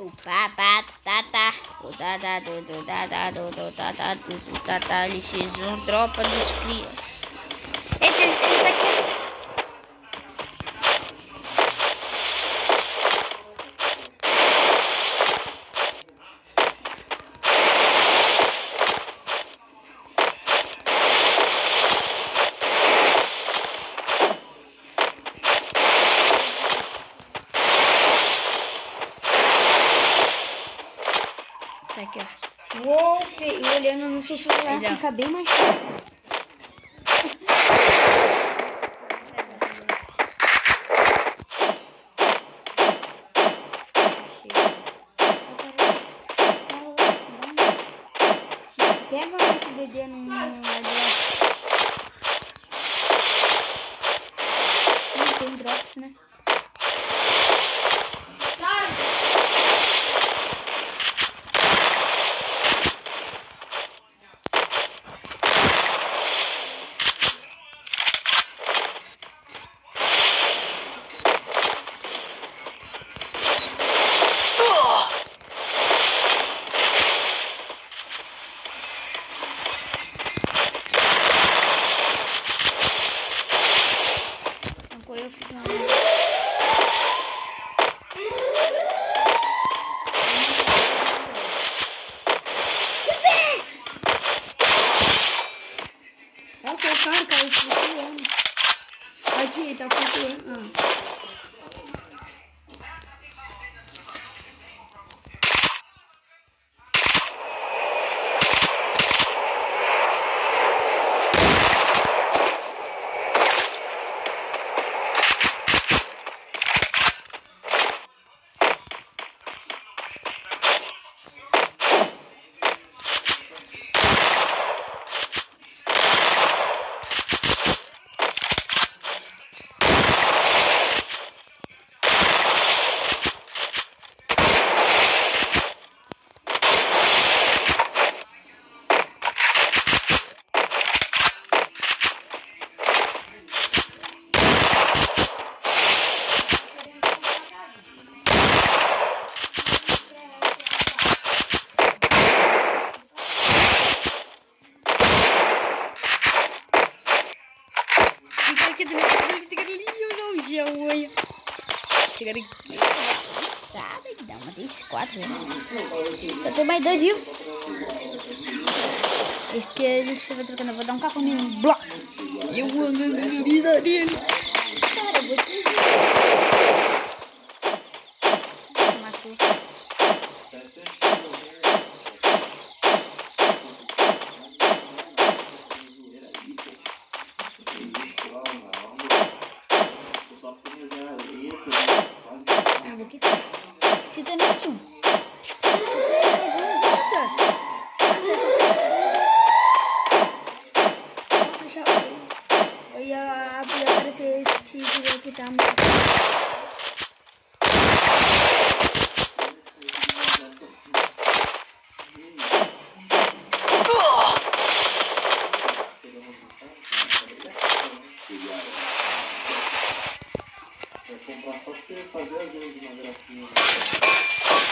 O tata, o tata, do, do, tata, do, do, tata, do, do, tata, LX1, tropa dos cria. Esse, esse daqui. Tá aqui, ó. Wolf, olhando no seu celular Ele, fica bem mais rápido. Pega SBD no no ADS. Não tem drops, né? Agora eu fico na É o seu cara, cara, flutuando. Aqui, tá flutuando. Ah. Chega aqui. Sabe, dá uma desse quatro, né? Só tem mais dois vivos. Porque ele estiver trocando, eu vou dar um capa nele. Blá! Eu amo a minha vida dele. Cara, você. Matou. Ah, vou quitar. Você tem mais um. Você tem mais um. Nossa. Nossa, essa Nossa, já... Eu ia, ia Mas pode fazer às vezes uma gracinha.